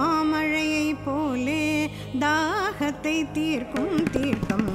மாமழையைப் போலே தாகத்தை தீர்க்கும் தீர்க்கம்